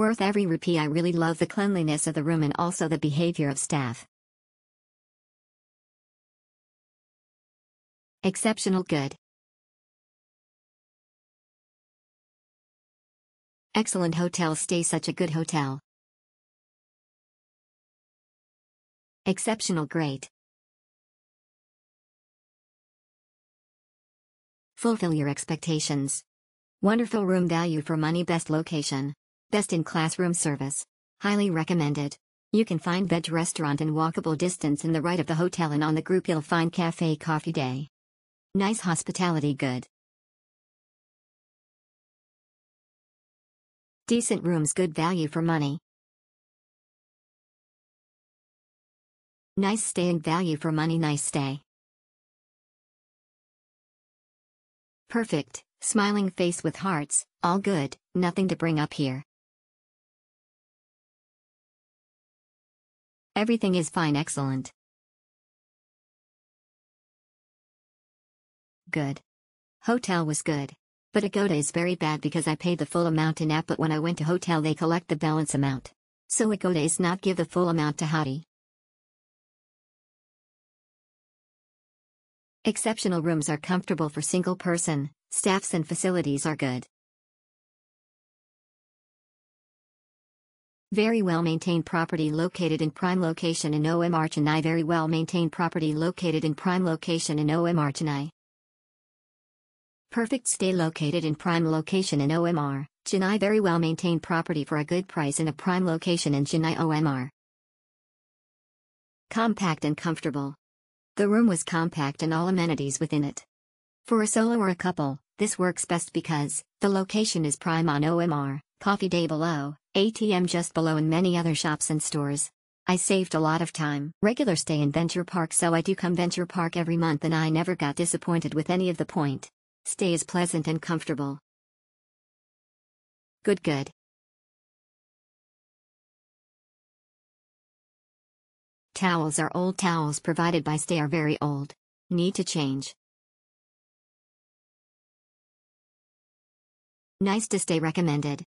Worth every rupee I really love the cleanliness of the room and also the behavior of staff. Exceptional good. Excellent hotel stay such a good hotel. Exceptional great. Fulfill your expectations. Wonderful room value for money best location. Best in classroom service. Highly recommended. You can find veg restaurant in walkable distance in the right of the hotel and on the group you'll find cafe coffee day. Nice hospitality good. Decent rooms good value for money. Nice stay and value for money nice stay. Perfect, smiling face with hearts, all good, nothing to bring up here. Everything is fine excellent. Good. Hotel was good. But Agoda is very bad because I paid the full amount in app but when I went to hotel they collect the balance amount. So Agoda is not give the full amount to Hadi. Exceptional rooms are comfortable for single person, staffs and facilities are good. Very well maintained property located in prime location in OMR Chennai Very well maintained property located in prime location in OMR Chennai. Perfect stay located in prime location in OMR, Chennai very well maintained property for a good price in a prime location in Chennai OMR. Compact and comfortable. The room was compact and all amenities within it. For a solo or a couple, this works best because the location is prime on OMR, coffee day below, ATM just below and many other shops and stores. I saved a lot of time. Regular stay in Venture Park so I do come Venture Park every month and I never got disappointed with any of the point. Stay is pleasant and comfortable. Good good. Towels are old towels provided by Stay are very old. Need to change. Nice to stay recommended.